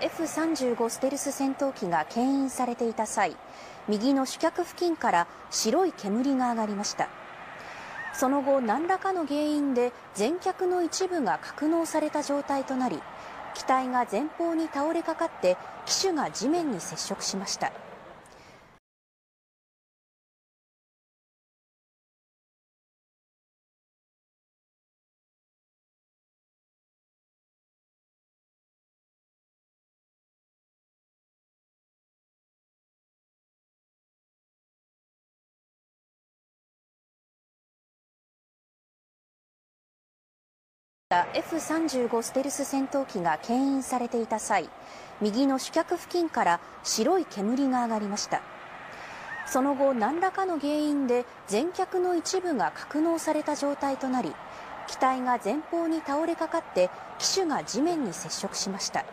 F35 ステルス戦闘機が牽引されていた際右の主脚付近から白い煙が上がりました。その後何らかの原因で前脚の一部が格納された状態となり機体が前方に倒れかかって機首が地面に接触しました。F35 ステルス戦闘機が牽引されていた際右の主脚付近から白い煙が上がりました。その後何らかの原因で全脚の一部が格納された状態となり機体が前方に倒れかかって機首が地面に接触しました。